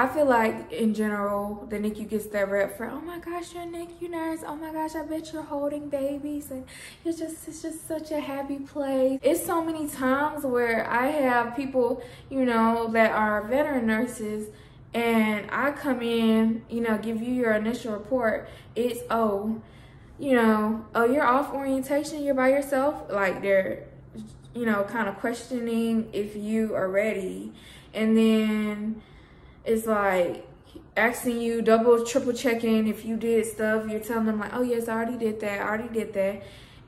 I feel like in general, the NICU gets that rep for, oh my gosh, you're a NICU nurse. Oh my gosh, I bet you're holding babies. And it's just, it's just such a happy place. It's so many times where I have people, you know, that are veteran nurses and I come in, you know, give you your initial report. It's, oh, you know, oh, you're off orientation, you're by yourself. Like they're, you know, kind of questioning if you are ready. And then, it's like asking you double triple checking if you did stuff. You're telling them like oh yes i already did that. I already did that.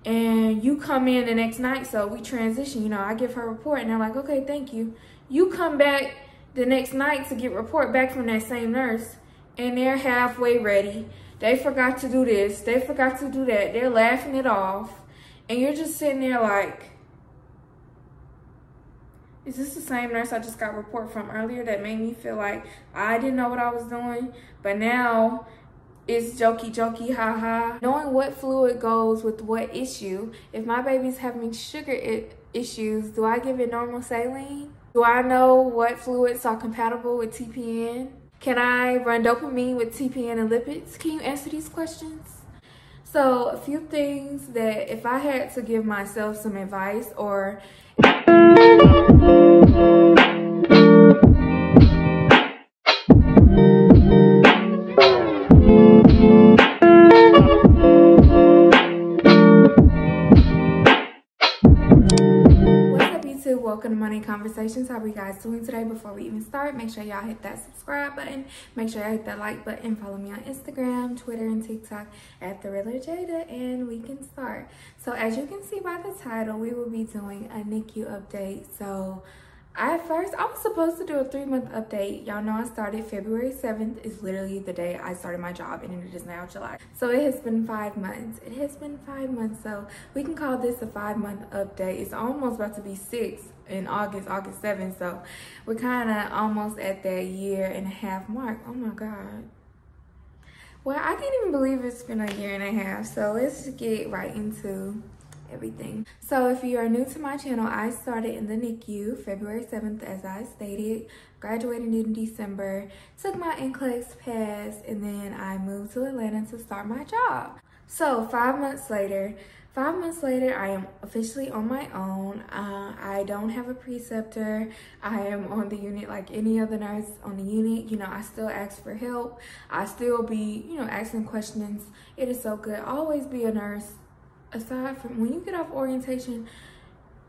And you come in the next night so we transition. You know i give her a report and they're like okay thank you. You come back the next night to get report back from that same nurse and they're halfway ready. They forgot to do this. They forgot to do that. They're laughing it off. And you're just sitting there like is this the same nurse I just got report from earlier that made me feel like I didn't know what I was doing? But now it's jokey jokey ha ha. Knowing what fluid goes with what issue. If my baby's having sugar issues, do I give it normal saline? Do I know what fluids are compatible with TPN? Can I run dopamine with TPN and lipids? Can you answer these questions? So a few things that if I had to give myself some advice or welcome to Monae Conversations. How are you guys doing today? Before we even start, make sure y'all hit that subscribe button. Make sure y'all hit that like button. Follow me on Instagram, Twitter, and TikTok at The Realer Jada, and we can start. So as you can see by the title, we will be doing a NICU update. So at first, I was supposed to do a three month update. Y'all know I started February 7th is literally the day I started my job and it is now July. So it has been five months. It has been five months. So we can call this a five month update. It's almost about to be six in August, August 7th. So we're kind of almost at that year and a half mark. Oh my God. Well, I can't even believe it's been a year and a half. So let's get right into everything. So if you are new to my channel, I started in the NICU February 7th, as I stated, graduated in December, took my NCLEX pass, and then I moved to Atlanta to start my job. So five months later, Five months later, I am officially on my own. Uh, I don't have a preceptor. I am on the unit like any other nurse on the unit. You know, I still ask for help. I still be, you know, asking questions. It is so good. Always be a nurse aside from when you get off orientation,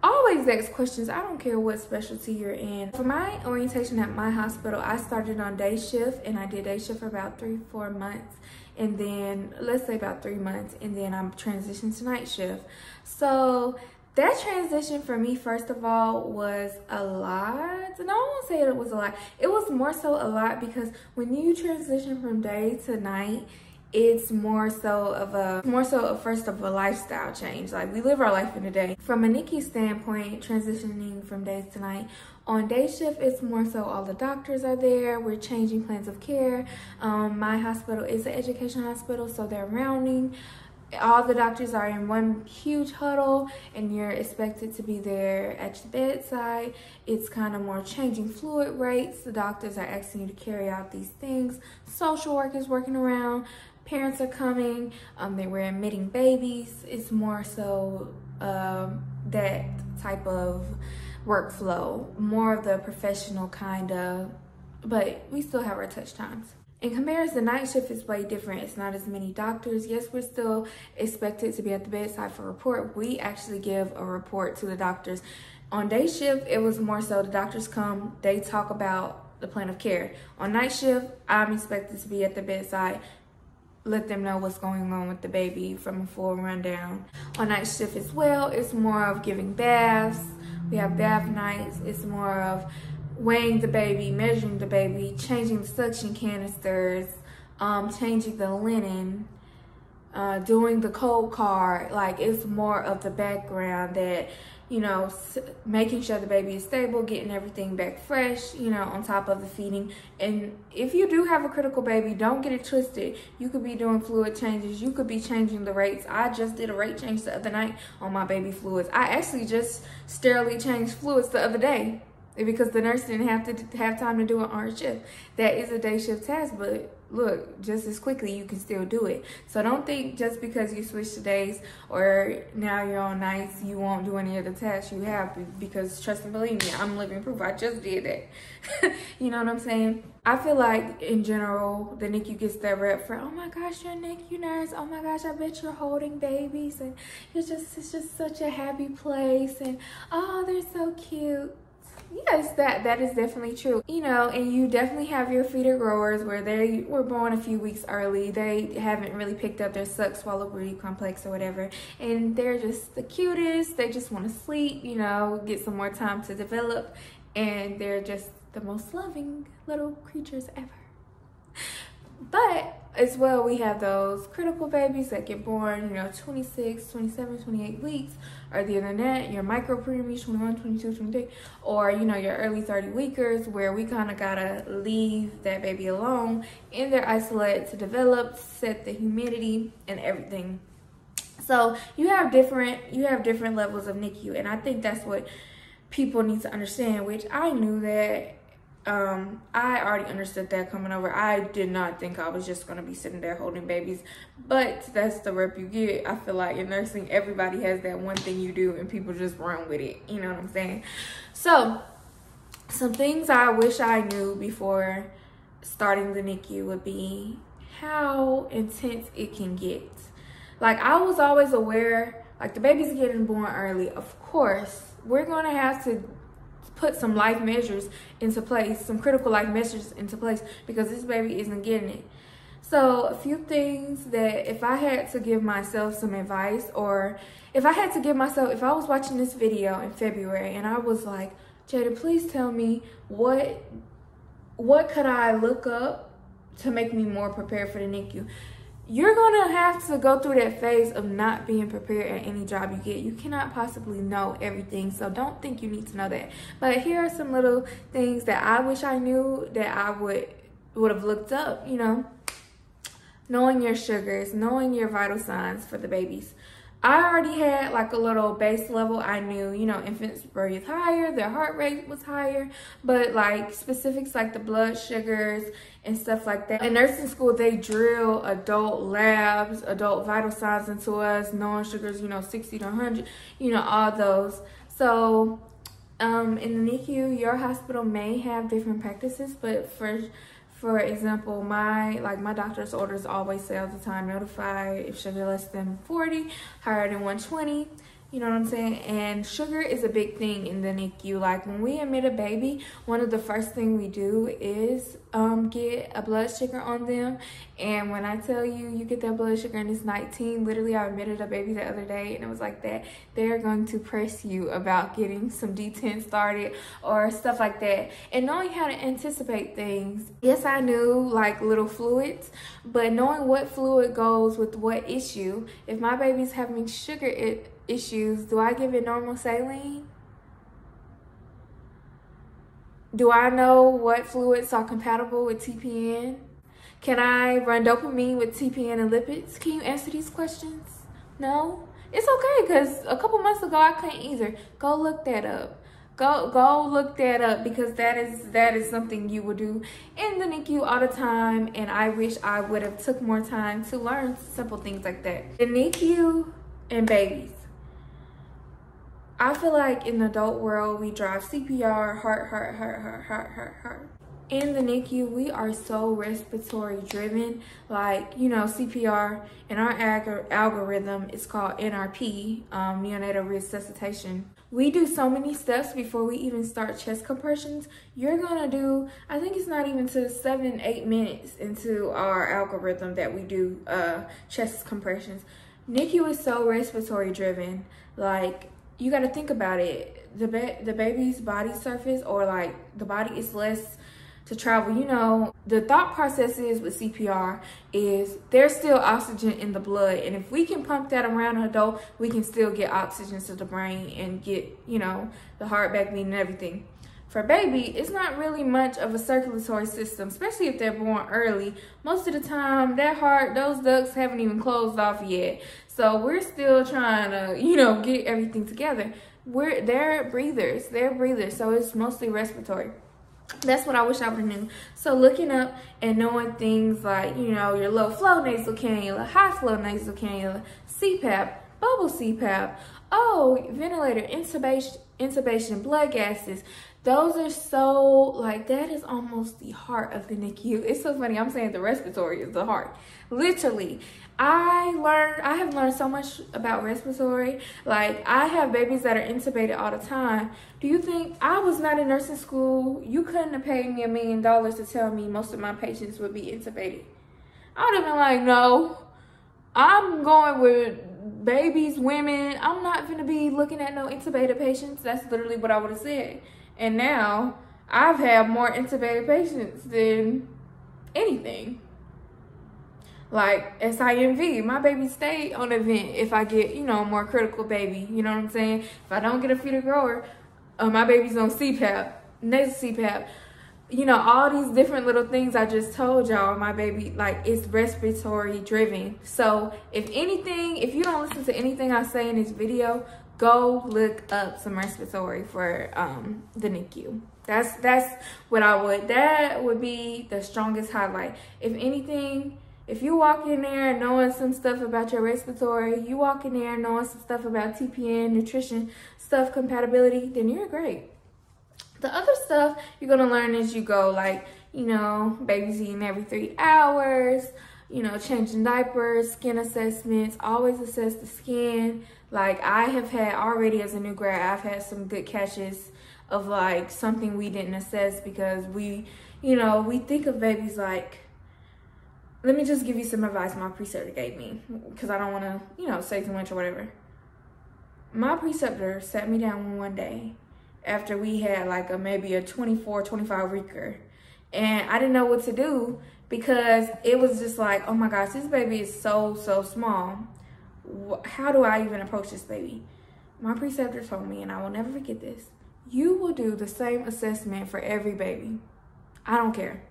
always ask questions. I don't care what specialty you're in. For my orientation at my hospital, I started on day shift and I did day shift for about three, four months. And then let's say about three months and then I'm transitioned to night shift. So that transition for me, first of all, was a lot. No, I won't say it was a lot. It was more so a lot because when you transition from day to night, it's more so of a more so a first of a lifestyle change like we live our life in a day from a NICU standpoint transitioning from days to night on day shift it's more so all the doctors are there we're changing plans of care um, my hospital is an education hospital so they're rounding all the doctors are in one huge huddle and you're expected to be there at your bedside. It's kind of more changing fluid rates. The doctors are asking you to carry out these things. Social work is working around parents are coming, um, they were admitting babies. It's more so um, that type of workflow, more of the professional kind of, but we still have our touch times. In comparison, night shift is way different. It's not as many doctors. Yes, we're still expected to be at the bedside for report. We actually give a report to the doctors. On day shift, it was more so the doctors come, they talk about the plan of care. On night shift, I'm expected to be at the bedside let them know what's going on with the baby from a full rundown. On night shift as well, it's more of giving baths. We have bath nights. It's more of weighing the baby, measuring the baby, changing the suction canisters, um, changing the linen, uh, doing the code card. Like it's more of the background that you know, making sure the baby is stable, getting everything back fresh, you know, on top of the feeding. And if you do have a critical baby, don't get it twisted. You could be doing fluid changes. You could be changing the rates. I just did a rate change the other night on my baby fluids. I actually just sterilely changed fluids the other day. Because the nurse didn't have to have time to do an RN shift. That is a day shift task, but look, just as quickly you can still do it. So don't think just because you switch to days or now you're on nights, you won't do any of the tasks you have because trust and believe me, I'm living proof. I just did that. you know what I'm saying? I feel like in general, the NICU gets that rep for, oh my gosh, you're a NICU nurse. Oh my gosh, I bet you're holding babies and it's just, it's just such a happy place and oh, they're so cute yes that that is definitely true. You know and you definitely have your feeder growers where they were born a few weeks early. They haven't really picked up their suck swallow breathe complex or whatever. And they're just the cutest. They just want to sleep you know get some more time to develop. And they're just the most loving little creatures ever. But as well we have those critical babies that get born you know 26 27 28 weeks or the other that your micro preemies 21 22 23 or you know your early 30 weekers where we kind of gotta leave that baby alone in their isolette to develop set the humidity and everything. So you have different you have different levels of nicu and i think that's what people need to understand which i knew that um i already understood that coming over. I did not think i was just going to be sitting there holding babies but that's the rep you get. I feel like in nursing everybody has that one thing you do and people just run with it. You know what i'm saying? So some things i wish i knew before starting the nicu would be how intense it can get. Like i was always aware like the baby's getting born early of course. We're going to have to put some life measures into place, some critical life measures into place because this baby isn't getting it. So a few things that if I had to give myself some advice or if I had to give myself, if I was watching this video in February and I was like, Jada, please tell me what, what could I look up to make me more prepared for the NICU? You're gonna have to go through that phase of not being prepared at any job you get. You cannot possibly know everything, so don't think you need to know that. But here are some little things that I wish I knew that I would would have looked up, you know. Knowing your sugars, knowing your vital signs for the babies. I already had like a little base level. I knew, you know, infants breathe higher, their heart rate was higher, but like specifics like the blood sugars and stuff like that. In nursing school, they drill adult labs, adult vital signs into us, knowing sugars, you know, 60 to 100, you know, all those. So um, in the NICU, your hospital may have different practices, but for for example, my like my doctor's orders always say all the time, notify if sugar less than 40, higher than 120. You know what I'm saying? And sugar is a big thing in the NICU. Like when we admit a baby, one of the first thing we do is um, get a blood sugar on them. And when I tell you, you get that blood sugar and it's 19, literally I admitted a baby the other day and it was like that. They're going to press you about getting some D10 started or stuff like that. And knowing how to anticipate things. Yes, I knew like little fluids, but knowing what fluid goes with what issue. If my baby's having sugar, it issues, do I give it normal saline? Do I know what fluids are compatible with TPN? Can I run dopamine with TPN and lipids? Can you answer these questions? No? It's okay because a couple months ago I couldn't either. Go look that up. Go go look that up because that is that is something you will do in the NICU all the time and I wish I would have took more time to learn simple things like that. The NICU and babies. I feel like in the adult world, we drive CPR, heart, heart, heart, heart, heart, heart, heart. In the NICU, we are so respiratory driven. Like, you know, CPR and our algorithm is called NRP, um, neonatal resuscitation. We do so many steps before we even start chest compressions. You're gonna do, I think it's not even to seven, eight minutes into our algorithm that we do uh, chest compressions. NICU is so respiratory driven. Like, you got to think about it. The ba the baby's body surface or like the body is less to travel. You know, the thought process is with CPR is there's still oxygen in the blood. And if we can pump that around an adult, we can still get oxygen to the brain and get, you know, the heart back beating and everything. For baby, it's not really much of a circulatory system, especially if they're born early. Most of the time, that heart, those ducts haven't even closed off yet. So we're still trying to, you know, get everything together. we're they're breathers. They're breathers, so it's mostly respiratory. That's what I wish I would have knew. So looking up and knowing things like, you know, your low flow nasal cannula, high flow nasal cannula, CPAP, bubble CPAP, oh, ventilator, intubation, intubation, blood gases. Those are so, like, that is almost the heart of the NICU. It's so funny. I'm saying the respiratory is the heart. Literally. I learned, I have learned so much about respiratory. Like, I have babies that are intubated all the time. Do you think I was not in nursing school? You couldn't have paid me a million dollars to tell me most of my patients would be intubated. I would have been like, no, I'm going with babies, women. I'm not going to be looking at no intubated patients. That's literally what I would have said. And now I've had more intubated patients than anything like SIMV, my baby stay on the vent if I get, you know, a more critical baby. You know what I'm saying? If I don't get a feeder grower, uh, my baby's on CPAP, nasal CPAP. You know, all these different little things I just told y'all, my baby, like, it's respiratory driven. So, if anything, if you don't listen to anything I say in this video, go look up some respiratory for um, the NICU. That's that's what I would. That would be the strongest highlight. If anything, if you walk in there knowing some stuff about your respiratory, you walk in there knowing some stuff about TPN, nutrition, stuff compatibility, then you're great. The other stuff you're gonna learn as you go, like, you know, babies eating every three hours, you know, changing diapers, skin assessments, always assess the skin. Like I have had already as a new grad, I've had some good catches of like something we didn't assess because we, you know, we think of babies like let me just give you some advice my preceptor gave me because I don't want to, you know, say too much or whatever. My preceptor sat me down one day after we had like a maybe a 24, 25 weeker. And I didn't know what to do because it was just like, oh my gosh, this baby is so, so small. How do I even approach this baby? My preceptor told me, and I will never forget this, you will do the same assessment for every baby. I don't care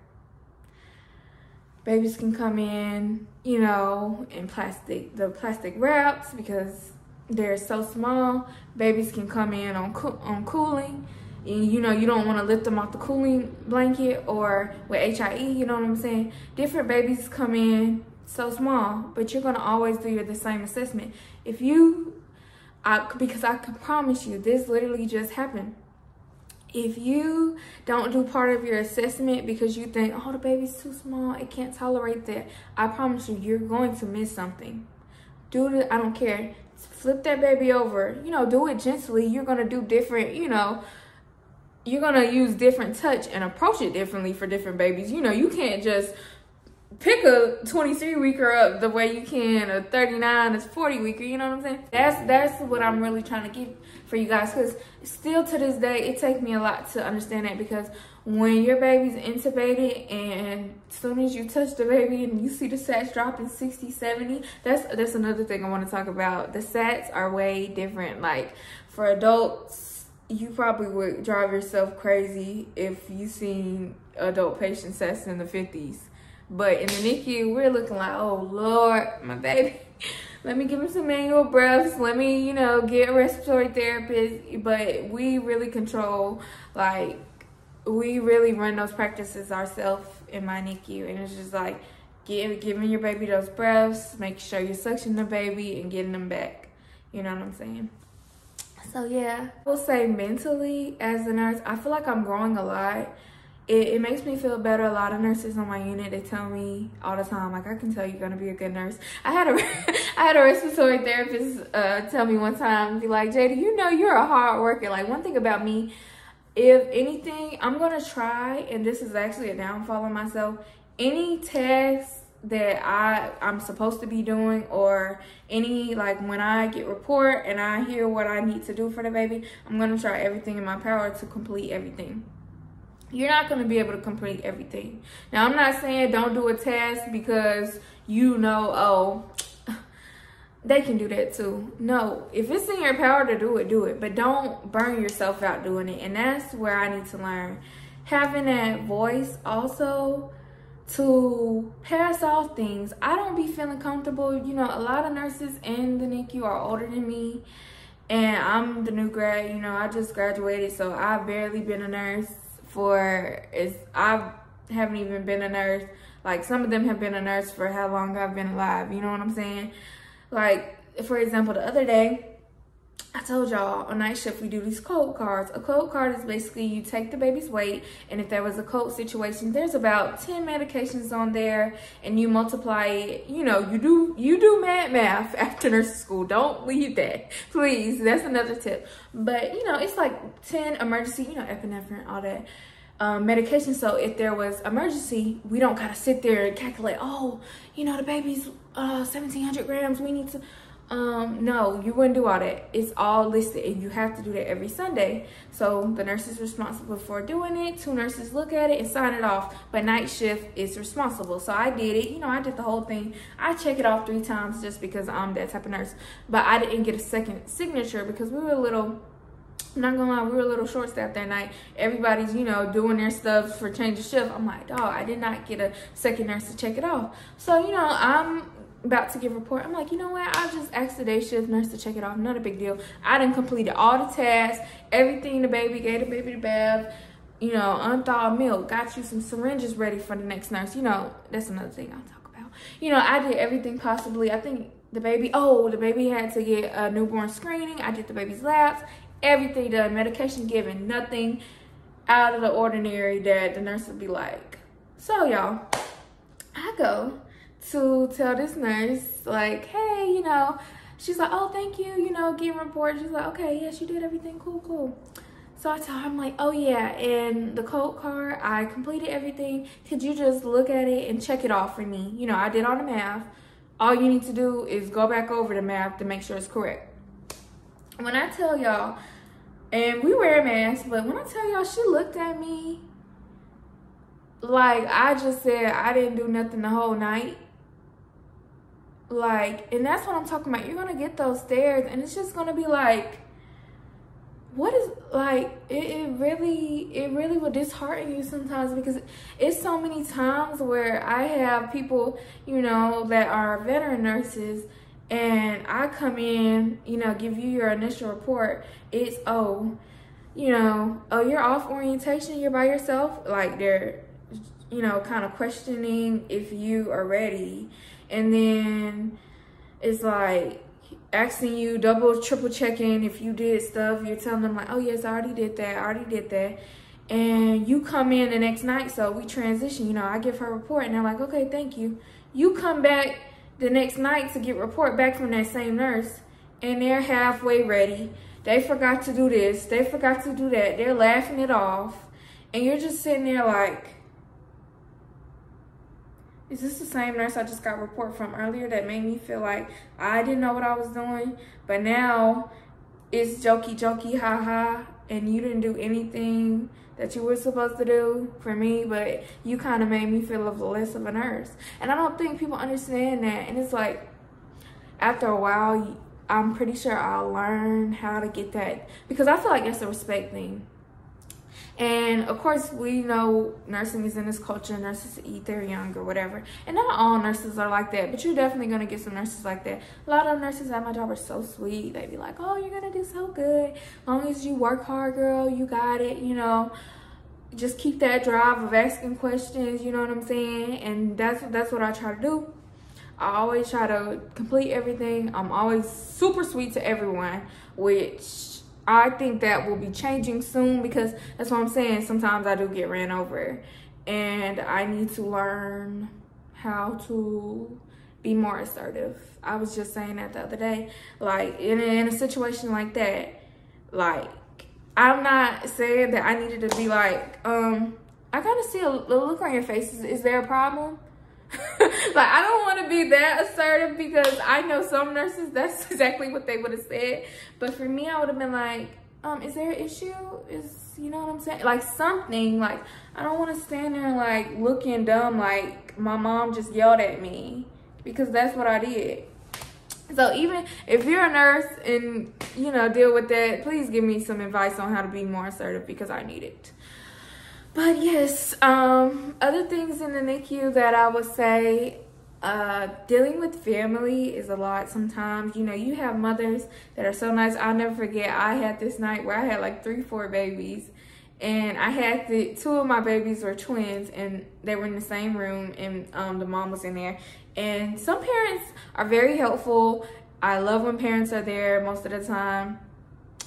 babies can come in, you know, in plastic, the plastic wraps because they're so small. Babies can come in on, co on cooling. And, you know, you don't want to lift them off the cooling blanket or with HIE, you know what I'm saying? Different babies come in so small, but you're to always do your, the same assessment. If you, I, because I can promise you, this literally just happened if you don't do part of your assessment because you think, oh, the baby's too small, it can't tolerate that, I promise you, you're going to miss something. Do it, I don't care. Flip that baby over. You know, do it gently. You're to do different, you know, you're to use different touch and approach it differently for different babies. You know, you can't just pick a 23 weeker up the way you can a 39 is 40 weeker you know what i'm saying? That's that's what i'm really trying to get for you guys because still to this day it takes me a lot to understand that because when your baby's intubated and as soon as you touch the baby and you see the sats dropping 60 70 that's that's another thing i want to talk about. The sats are way different. Like for adults you probably would drive yourself crazy if you seen adult patient sats in the 50s but in the NICU, we're looking like, oh Lord, my baby. Let me give him some manual breaths. Let me, you know, get a respiratory therapist. But we really control, like, we really run those practices ourselves in my NICU. And it's just like, give, giving your baby those breaths, make sure you suction the baby and getting them back. You know what I'm saying? So yeah, I will say mentally as a nurse, I feel like I'm growing a lot it, it makes me feel better. A lot of nurses on my unit, they tell me all the time, like, I can tell you're gonna be a good nurse. I had a, I had a respiratory therapist uh, tell me one time, be like, Jada, you know you're a hard worker. Like, one thing about me, if anything, I'm gonna try, and this is actually a downfall of myself, any test that I I'm supposed to be doing or any like when I get report and I hear what I need to do for the baby, I'm gonna try everything in my power to complete everything you're not going to be able to complete everything. Now, I'm not saying don't do a test because you know, oh, they can do that too. No, if it's in your power to do it, do it. But don't burn yourself out doing it. And that's where I need to learn. Having that voice also to pass off things. I don't be feeling comfortable. You know, a lot of nurses in the NICU are older than me and I'm the new grad. You know, I just graduated, so I've barely been a nurse for is I haven't even been a nurse. Like some of them have been a nurse for how long I've been alive. You know what I'm saying? Like for example, the other day I told y'all on night shift we do these code cards. A code card is basically you take the baby's weight and if there was a code situation, there's about 10 medications on there and you multiply it. You know, you do you do mad math after nursing school. Don't leave that. Please. That's another tip. But you know, it's like 10 emergency, you know, epinephrine, all that. Um, medication. So if there was emergency, we don't gotta sit there and calculate, oh, you know, the baby's uh, 1700 grams. We need to um, no, you wouldn't do all that. It's all listed and you have to do that every Sunday. So the nurse is responsible for doing it. Two nurses look at it and sign it off, but night shift is responsible. So I did it. You know, I did the whole thing. I check it off three times just because I'm that type of nurse. But I didn't get a second signature because we were a little I'm not gonna lie, we were a little short staffed that night. Everybody's, you know, doing their stuff for change of shift. I'm like, dog, I did not get a second nurse to check it off. So, you know, I'm about to give report. I'm like, you know what? I just asked the day shift nurse to check it off. Not a big deal. I didn't completed all the tasks, everything the baby, gave the baby the bath, you know, unthawed milk, got you some syringes ready for the next nurse. You know, that's another thing I'll talk about. You know, I did everything possibly. I think the baby, oh, the baby had to get a newborn screening. I did the baby's labs, everything done, medication given, nothing out of the ordinary that the nurse would be like. So y'all, I go to tell this nurse, like, hey, you know, she's like, oh, thank you, you know, getting report. She's like, okay, yes, you did everything, cool, cool. So I tell her, I'm like, oh yeah, and the code card, I completed everything. Could you just look at it and check it off for me? You know, I did all the math. All you need to do is go back over the math to make sure it's correct. When I tell y'all, and we wear masks, but when I tell y'all, she looked at me like I just said I didn't do nothing the whole night like and that's what i'm talking about. You're gonna get those stares and it's just gonna be like what is like it, it really it really will dishearten you sometimes because it's so many times where i have people you know that are veteran nurses and i come in you know give you your initial report. It's oh you know oh you're off orientation you're by yourself. Like they're you know kind of questioning if you are ready and then it's like asking you double triple checking if you did stuff. You're telling them like oh yes i already did that. I already did that. And you come in the next night. So we transition. You know i give her a report and they're like okay thank you. You come back the next night to get report back from that same nurse and they're halfway ready. They forgot to do this. They forgot to do that. They're laughing it off. And you're just sitting there like is this the same nurse I just got report from earlier that made me feel like I didn't know what I was doing, but now it's jokey jokey ha ha and you didn't do anything that you were supposed to do for me, but you kind of made me feel less of a nurse. And I don't think people understand that. And it's like, after a while, I'm pretty sure I'll learn how to get that because I feel like it's a respect thing. And of course, we know nursing is in this culture. Nurses eat their young or whatever. And not all nurses are like that, but you're definitely going to get some nurses like that. A lot of nurses at my job are so sweet. They be like, oh, you're to do so good. Long as you work hard, girl, you got it, you know just keep that drive of asking questions you know what i'm saying and that's that's what i try to do i always try to complete everything i'm always super sweet to everyone which I think that will be changing soon because that's what I'm saying. Sometimes I do get ran over and I need to learn how to be more assertive. I was just saying that the other day. Like in a, in a situation like that, like I'm not saying that I needed to be like, um, I gotta see a, a look on your face. Is, is there a problem? like I don't want to be that assertive because I know some nurses that's exactly what they would have said. But for me, I would have been like, um, is there an issue? Is you know what I'm saying? Like something like I don't want to stand there like looking dumb like my mom just yelled at me because that's what I did. So even if you're a nurse and you know deal with that, please give me some advice on how to be more assertive because I need it but yes um other things in the nicu that i would say uh, dealing with family is a lot sometimes. You know, you have mothers that are so nice. I'll never forget, I had this night where I had like three, four babies. And I had the two of my babies were twins and they were in the same room and um, the mom was in there. And some parents are very helpful. I love when parents are there most of the time.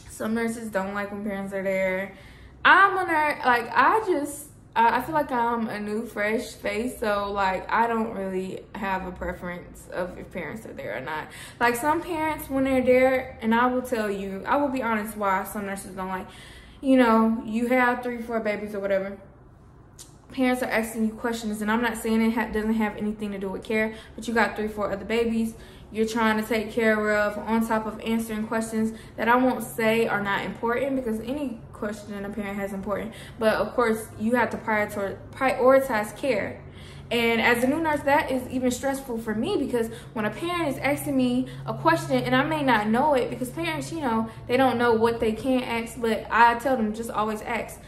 Some nurses don't like when parents are there. I'm a nurse, like I just I feel like I'm a new fresh face, so like I don't really have a preference of if parents are there or not. Like some parents, when they're there, and I will tell you, I will be honest why some nurses don't like, you know, you have three, four babies or whatever. Parents are asking you questions, and I'm not saying it ha doesn't have anything to do with care, but you got three, four other babies you're trying to take care of on top of answering questions that I won't say are not important because any question a parent has important. But of course, you have to prioritize care. And as a new nurse, that is even stressful for me because when a parent is asking me a question and I may not know it because parents, you know, they don't know what they can ask, but I tell them just always ask.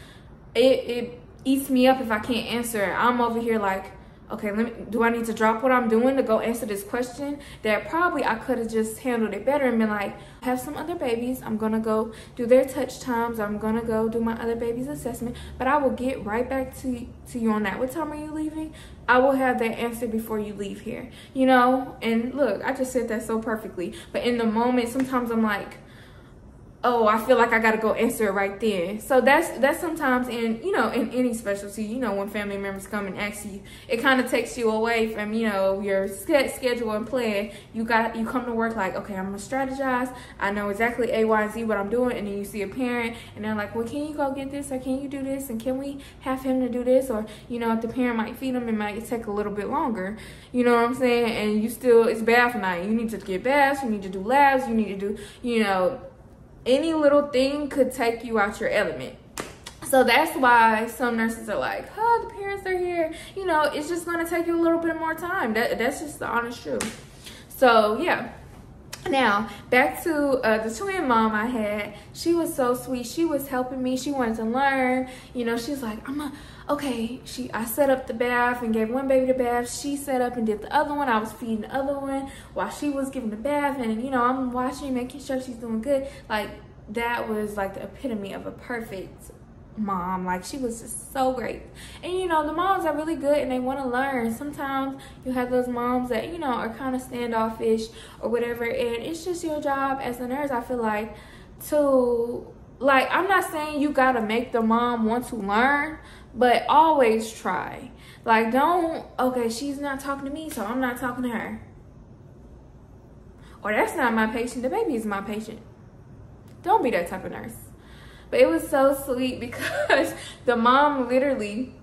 It, it eats me up if I can't answer. I'm over here like, okay, let me, do I need to drop what I'm doing to go answer this question? That probably I could have just handled it better and been like, have some other babies. I'm going to go do their touch times. I'm going to go do my other baby's assessment. But I will get right back to, to you on that. What time are you leaving? I will have that answer before you leave here. You know? And look, I just said that so perfectly. But in the moment, sometimes I'm like, oh i feel like i gotta go answer it right then. So that's that's sometimes in you know in any specialty you know when family members come and ask you it kind of takes you away from you know your schedule and plan. You got you come to work like okay i'm gonna strategize. I know exactly a y and z what i'm doing and then you see a parent and they're like well can you go get this or can you do this and can we have him to do this? Or you know if the parent might feed him it might take a little bit longer. You know what i'm saying? And you still it's bath night. You need to get baths you need to do labs you need to do you know any little thing could take you out your element. So that's why some nurses are like, oh, the parents are here. You know, it's just to take you a little bit more time. That, that's just the honest truth. So, yeah. Now, back to uh, the twin mom I had. She was so sweet. She was helping me. She wanted to learn. You know, she's like, I'm a, okay. She, I set up the bath and gave one baby the bath. She set up and did the other one. I was feeding the other one while she was giving the bath. And, you know, I'm watching, making sure she's doing good. Like, that was like the epitome of a perfect mom like she was just so great and you know the moms are really good and they want to learn sometimes you have those moms that you know are kind of standoffish or whatever and it's just your job as a nurse i feel like to like i'm not saying you gotta make the mom want to learn but always try. Like don't okay she's not talking to me so i'm not talking to her. Or that's not my patient the baby is my patient. Don't be that type of nurse. But it was so sweet because the mom literally,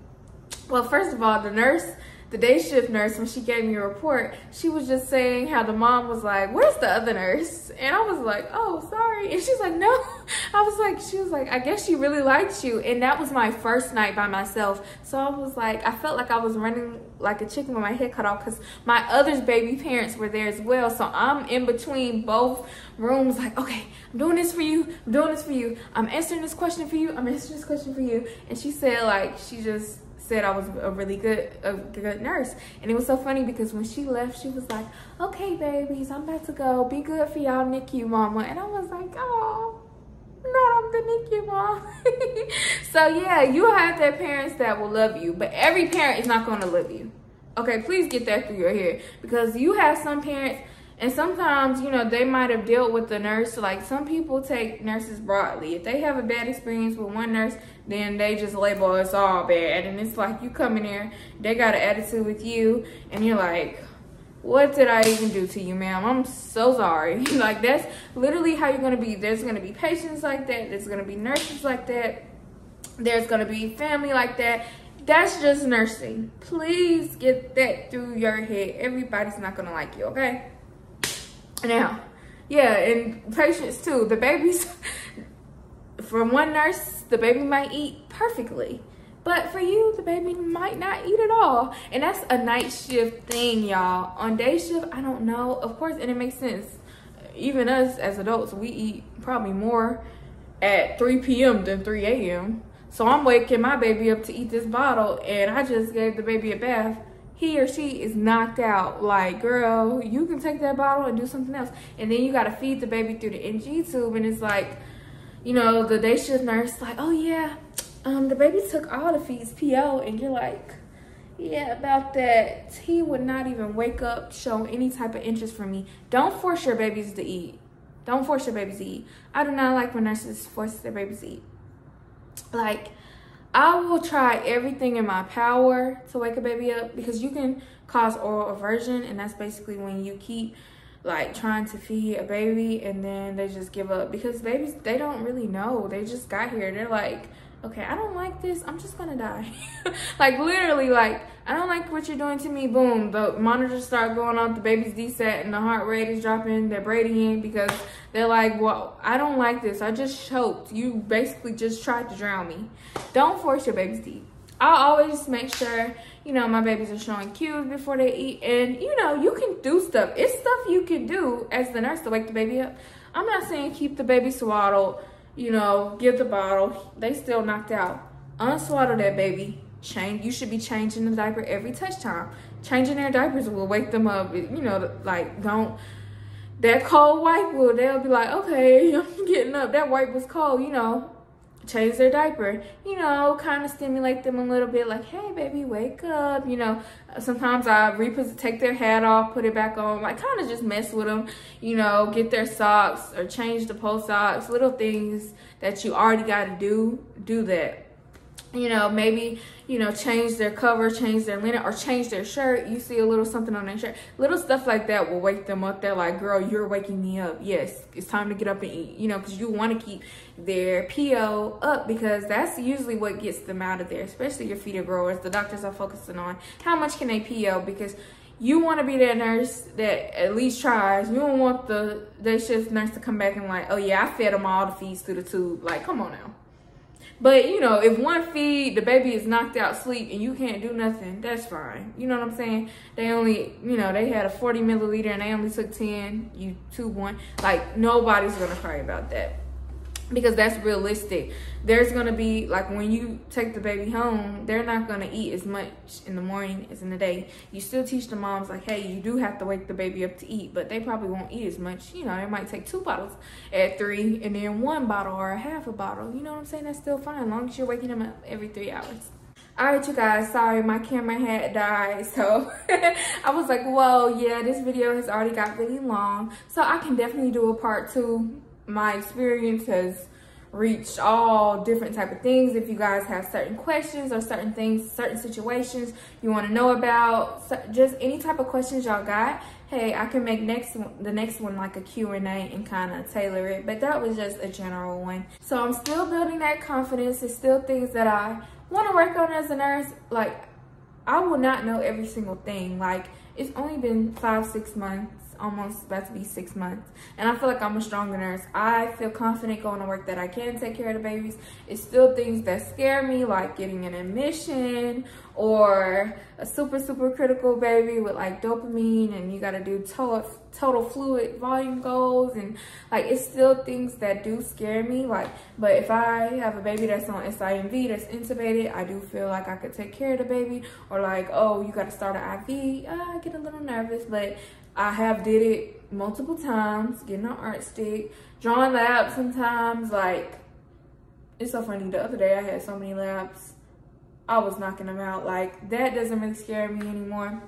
well, first of all, the nurse, the day shift nurse, when she gave me a report, she was just saying how the mom was like, where's the other nurse? And I was like, oh, sorry. And she's like, no. I was like, she was like, I guess she really liked you. And that was my first night by myself. So I was like, I felt like I was running like a chicken with my head cut off because my other's baby parents were there as well. So I'm in between both rooms like, okay, I'm doing this for you. I'm doing this for you. I'm answering this question for you. I'm answering this question for you. And she said like, she just said I was a really good a good nurse. And it was so funny because when she left, she was like, okay, babies, I'm about to go. Be good for y'all NICU mama. And I was like, oh, no, I'm the NICU mom. so yeah, you have their parents that will love you, but every parent is not going to love you. Okay, please get that through your head because you have some parents and sometimes, you know, they might have dealt with the nurse. Like some people take nurses broadly. If they have a bad experience with one nurse, then they just label us all bad. And it's like you come in there, they got an attitude with you, and you're like, what did I even do to you, ma'am? I'm so sorry. like that's literally how you're gonna be. There's gonna be patients like that. There's gonna be nurses like that. There's gonna be family like that. That's just nursing. Please get that through your head. Everybody's not gonna like you, okay? Now, yeah, and patience too. The babies, from one nurse, the baby might eat perfectly. But for you, the baby might not eat at all. And that's a night shift thing, y'all. On day shift, I don't know. Of course, and it makes sense. Even us as adults, we eat probably more at 3 p.m. than 3 a.m. So I'm waking my baby up to eat this bottle and I just gave the baby a bath he or she is knocked out. Like, girl, you can take that bottle and do something else. And then you got to feed the baby through the NG tube. And it's like, you know, the day shift nurse, like, oh yeah, um, the baby took all the feeds PO. And you're like, yeah, about that. He would not even wake up, show any type of interest for me. Don't force your babies to eat. Don't force your babies to eat. I do not like when nurses force their babies to eat. Like, I will try everything in my power to wake a baby up because you can cause oral aversion and that's basically when you keep like trying to feed a baby and then they just give up because babies they don't really know. They just got here. They're like okay, I don't like this. I'm just gonna die. like literally, like I don't like what you're doing to me. Boom, the monitors start going off, the baby's desat, and the heart rate is dropping. They're bradying because they're like, well, I don't like this. I just choked. You basically just tried to drown me. Don't force your baby's eat. I always make sure, you know, my babies are showing cues before they eat. And, you know, you can do stuff. It's stuff you can do as the nurse to wake the baby up. I'm not saying keep the baby swaddled you know, give the bottle. They still knocked out. Unswaddle that baby. Change. You should be changing the diaper every touch time. Changing their diapers will wake them up. You know, like don't. That cold wipe will. They'll be like, okay, I'm getting up. That wipe was cold. You know, change their diaper, you know, kind of stimulate them a little bit, like, hey, baby, wake up. You know, sometimes I repos take their hat off, put it back on, like, kind of just mess with them, you know, get their socks or change the post socks, little things that you already got to do, do that you know, maybe, you know, change their cover, change their linen, or change their shirt. You see a little something on their shirt. Little stuff like that will wake them up. They're like, girl, you're waking me up. Yes, it's time to get up and eat, you know, because you want to keep their PO up because that's usually what gets them out of there, especially your feeder growers. The doctors are focusing on how much can they PO because you want to be that nurse that at least tries. You don't want the day shift nurse to come back and like, oh yeah, I fed them all the feeds through the tube. Like, come on now. But, you know, if one feed, the baby is knocked out sleep and you can't do nothing, that's fine. You know what I'm saying? They only, you know, they had a 40 milliliter and they only took 10, you tube one. Like, nobody's to cry about that because that's realistic. There's gonna be like when you take the baby home, they're not gonna eat as much in the morning as in the day. You still teach the moms like, hey, you do have to wake the baby up to eat, but they probably won't eat as much. You know, they might take two bottles at three and then one bottle or a half a bottle. You know what I'm saying? That's still fine, as long as you're waking them up every three hours. All right, you guys, sorry, my camera had died. So I was like, whoa, yeah, this video has already got really long. So I can definitely do a part two my experience has reached all different type of things. If you guys have certain questions or certain things certain situations you want to know about just any type of questions y'all got hey i can make next the next one like a q&a and kind of tailor it. But that was just a general one. So i'm still building that confidence. It's still things that i want to work on as a nurse. Like i will not know every single thing. Like it's only been five six months almost about to be six months and I feel like I'm a stronger nurse. I feel confident going to work that I can take care of the babies. It's still things that scare me like getting an admission or a super super critical baby with like dopamine and you got to do total total fluid volume goals and like it's still things that do scare me like but if I have a baby that's on SIMV that's intubated I do feel like I could take care of the baby or like oh you got to start an IV uh, I get a little nervous but I have did it multiple times, getting an ART stick, drawing labs sometimes. Like, it's so funny. The other day I had so many labs, I was knocking them out. Like, that doesn't really scare me anymore.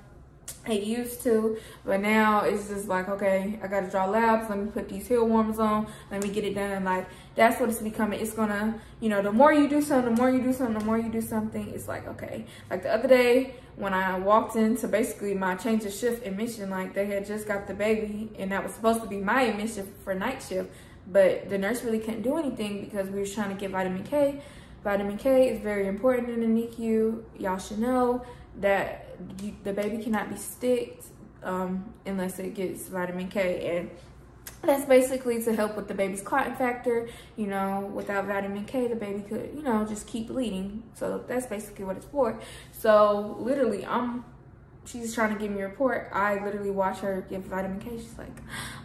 It used to, but now it's just like, okay, I gotta draw labs. Let me put these heel warmers on. Let me get it done. Like, that's what it's becoming. It's gonna, you know, the more you do something, the more you do something, the more you do something, it's like, okay. Like the other day when I walked into basically my change of shift admission, like they had just got the baby and that was supposed to be my admission for night shift. But the nurse really couldn't do anything because we were trying to get vitamin K. Vitamin K is very important in the NICU. Y'all should know that you, the baby cannot be sticked um, unless it gets vitamin K. And that's basically to help with the baby's clotting factor. You know, without vitamin K, the baby could, you know, just keep bleeding. So that's basically what it's for. So literally, I'm she's trying to give me a report, I literally watch her give vitamin K. She's like,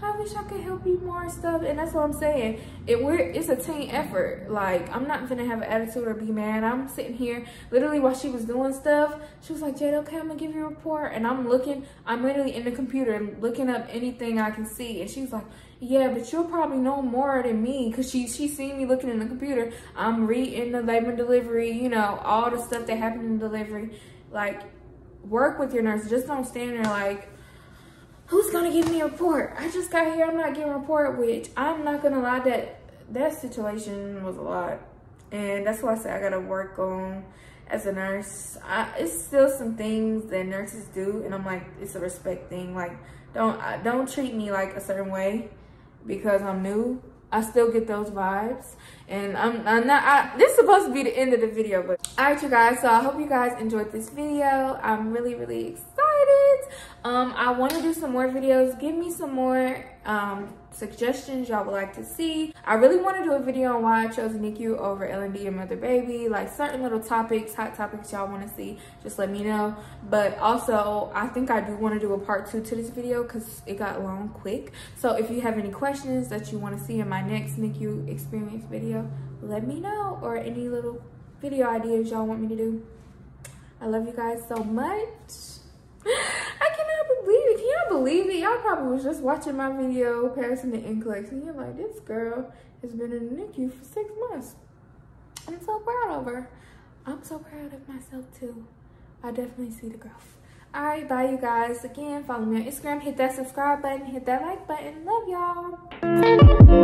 I wish I could help you more stuff. And that's what I'm saying. It we're it's a team effort. Like I'm not gonna have an attitude or be mad. I'm sitting here literally while she was doing stuff. She was like, Jade, okay, I'm gonna give you a report. And I'm looking, I'm literally in the computer and looking up anything I can see. And she was like, yeah, but you'll probably know more than me because she she seen me looking in the computer. I'm reading the labor delivery, you know, all the stuff that happened in delivery. Like work with your nurse. Just don't stand there like, who's gonna give me a report? I just got here, I'm not getting a report, which I'm not gonna lie that that situation was a lot. And that's why I say I gotta work on as a nurse. I, it's still some things that nurses do and I'm like, it's a respect thing. Like, don't, don't treat me like a certain way because I'm new. I still get those vibes. And I'm, I'm not, I, this is supposed to be the end of the video, but all right, you guys. So I hope you guys enjoyed this video. I'm really, really excited. Um, I want to do some more videos. Give me some more um, suggestions y'all would like to see. I really want to do a video on why I chose NICU over L&D and Mother Baby. Like certain little topics, hot topics y'all want to see, just let me know. But also, I think I do want to do a part two to this video because it got long quick. So if you have any questions that you want to see in my next NICU experience video, let me know. Or any little video ideas y'all want me to do. I love you guys so much. I cannot believe it. Can y'all believe it? Y'all probably was just watching my video passing the NCLEX and you're like, this girl has been in the NICU for six months. I'm so proud of her. I'm so proud of myself too. I definitely see the growth. All right, bye you guys. Again, follow me on Instagram. Hit that subscribe button. Hit that like button. Love y'all.